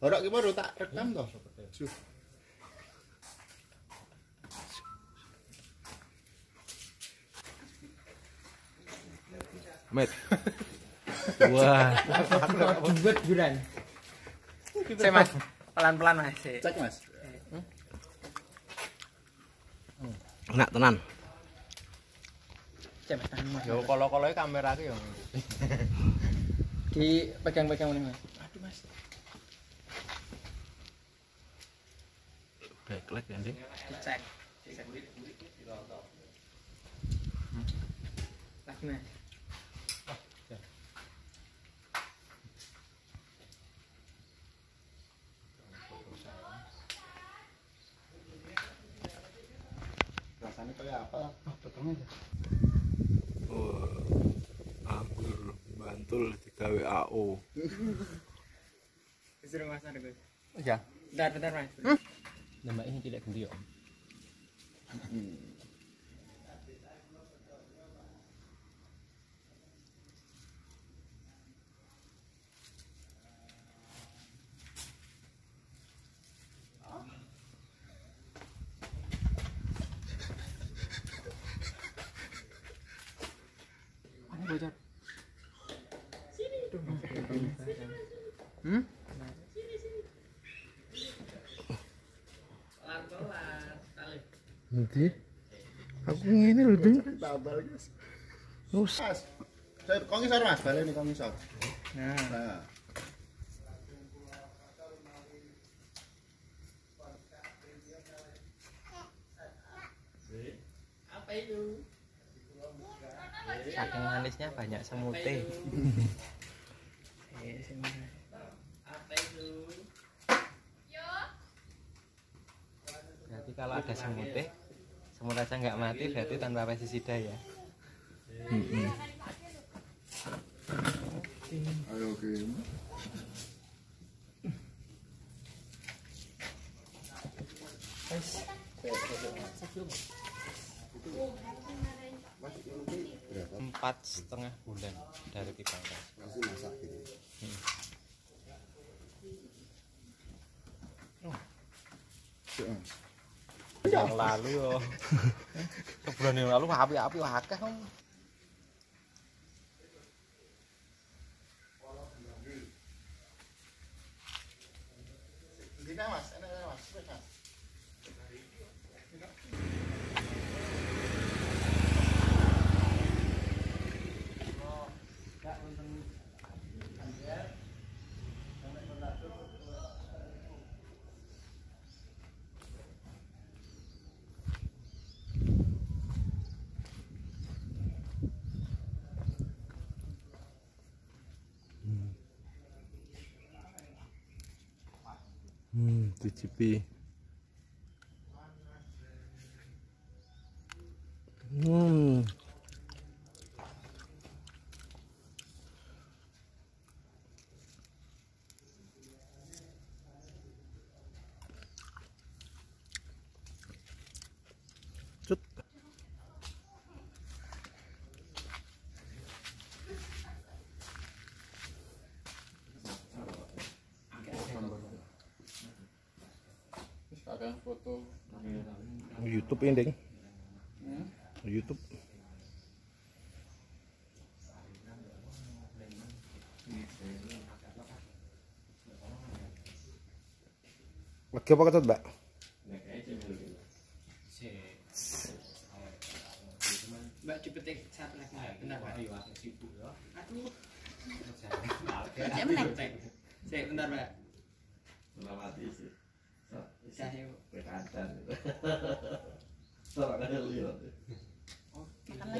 Ora ki baru tak rekam toh. Suh. Met. Wah, Duit bulan. Saya pelan-pelan mas. Cek Mas. enak tenan. Mas, mas. Yo kolo-koloe kamera ki yo. Dipegang-pegang ini mas. Aduh mas. Backlight ya, Dik. Dicek. Dicek. Lagi mas. Apa? Oh, potong aja. Anggur bantul digawe AO. Disuruh mas ada gue. Ya. Bentar, bentar mas. Nama ini tidak ganti om. Aku ngene lho, Ding. Tabal guys. Mas. Saya kong isor Mas, balik nih kong isor. Nah. Nah. Saking manisnya banyak. Eh, Mas. Berarti kalau ada semute, semut aja nggak mati berarti tanpa pestisida ya. Ayo. Berapa? Empat setengah bulan dari belas. Masih masak gitu. Cek, Mas. Yang lalu yo. Sebulan yang lalu api-api akeh om. Dina Mas, enak enak Mas. Mas. Hmm, cicipi. Hmm. Cut. Terus kakak foto. YouTube ini, Ding. YouTube. Lagi apa ketut, Mbak? Mbak dipetik satu lagi. Bentar, Pak. Aduh. Petik. Sik, bentar, Mbak. Bisa, yuk.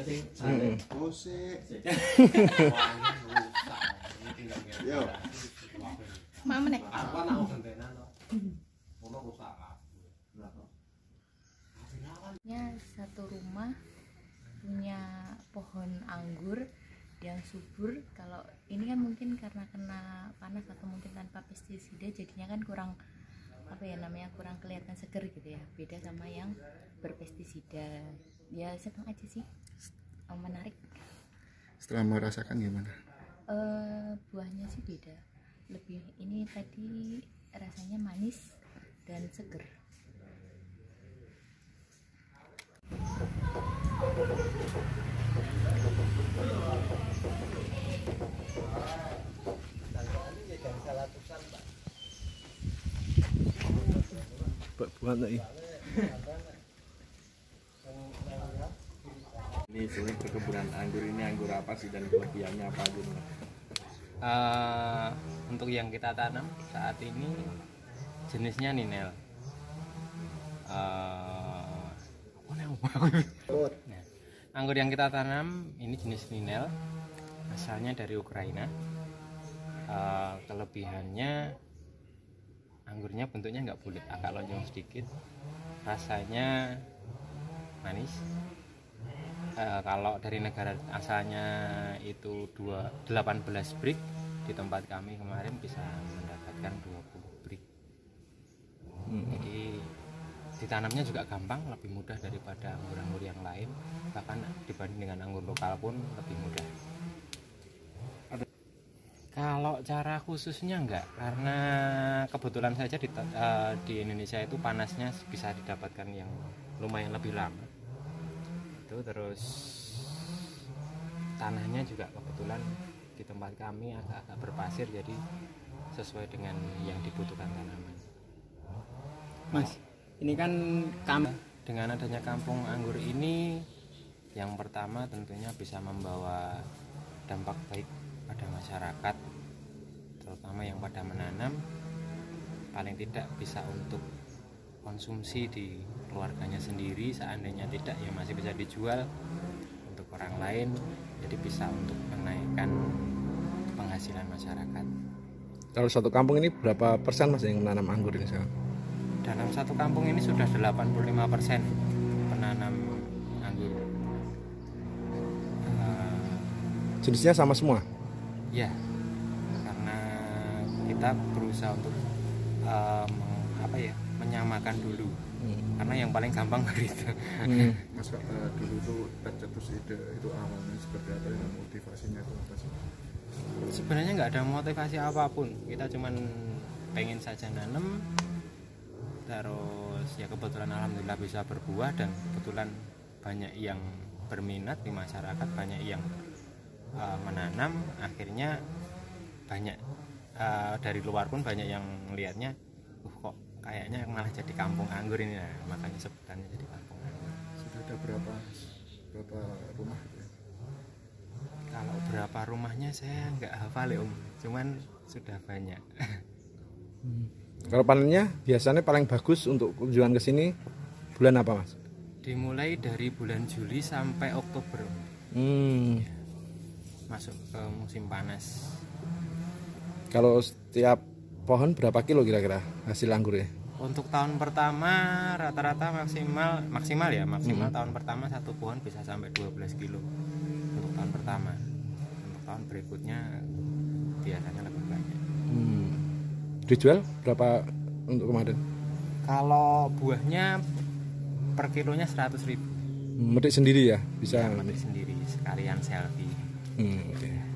Sik. Yo. Mama nek. Ya, satu rumah punya pohon anggur yang subur. Kalau ini kan mungkin karena kena panas atau mungkin tanpa pestisida jadinya kan kurang apa ya namanya kurang kelihatan seger gitu ya beda sama yang berpestisida ya sedang aja sih. Eh, menarik. Setelah merasakan gimana? Eh, buahnya sih beda. Lebih ini tadi rasanya manis dan seger. Buat lagi Ini sebenarnya perkebunan anggur ini anggur apa sih dan kelebihannya apa aja nih? Eh, untuk yang kita tanam saat ini jenisnya ninel. Eh? Nah, anggur yang kita tanam ini jenis ninel, asalnya dari Ukraina. Eh, kelebihannya anggurnya bentuknya nggak bulat, agak lonjong sedikit. Rasanya manis. Eh, kalau dari negara asalnya itu dua 18 brick di tempat kami kemarin bisa mendapatkan 20 brick. Jadi ditanamnya juga gampang lebih mudah daripada anggur-anggur yang lain. Bahkan dibanding dengan anggur lokal pun lebih mudah. Kalau cara khususnya enggak karena kebetulan saja di, eh, di Indonesia itu panasnya bisa didapatkan yang lumayan lebih lama itu terus tanahnya juga kebetulan di tempat kami agak-agak berpasir jadi sesuai dengan yang dibutuhkan tanaman. Mas, ini kan kami dengan adanya kampung anggur ini yang pertama tentunya bisa membawa dampak baik pada masyarakat terutama yang pada menanam paling tidak bisa untuk konsumsi di keluarganya sendiri seandainya tidak ya masih bisa dijual untuk orang lain jadi bisa untuk menaikkan penghasilan masyarakat. Kalau satu kampung ini berapa persen mas yang menanam anggur ini sekarang dalam satu kampung ini sudah 85% penanam anggur. Eh, jenisnya sama semua? Ya, karena kita berusaha untuk meng- apa ya menyamakan dulu. Karena yang paling gampang itu. Hmm. Mas Kak, eh, dulu tuh tercetus ide itu awalnya seperti apa dan motivasinya itu apa sih? Sebenarnya nggak ada motivasi apa pun. Kita cuman pengen saja nanem. Terus ya kebetulan alhamdulillah bisa berbuah dan kebetulan banyak yang berminat di masyarakat, banyak yang eh, menanam. Akhirnya banyak eh, dari luar pun banyak yang melihatnya, uh kok kayaknya malah jadi kampung anggur ini nah, makanya sebutannya jadi kampung anggur. Sudah ada berapa berapa rumah ya? Kalau berapa rumahnya saya nggak hafal ya om, cuman sudah banyak. kalau panennya biasanya paling bagus untuk kunjungan ke sini bulan apa mas Dimulai dari bulan Juli sampai Oktober Om. hmm. masuk ke musim panas. kalau setiap pohon berapa kilo kira-kira hasil anggurnya Untuk tahun pertama rata-rata maksimal maksimal ya maksimal tahun pertama satu pohon bisa sampai 12 kilo untuk tahun pertama. Untuk tahun berikutnya biasanya lebih banyak. hmm. dijual berapa untuk kemarin Kalau buahnya per kilonya 100 ribu metik sendiri ya bisa ya, metik sendiri sekalian selfie. Hmm, oke.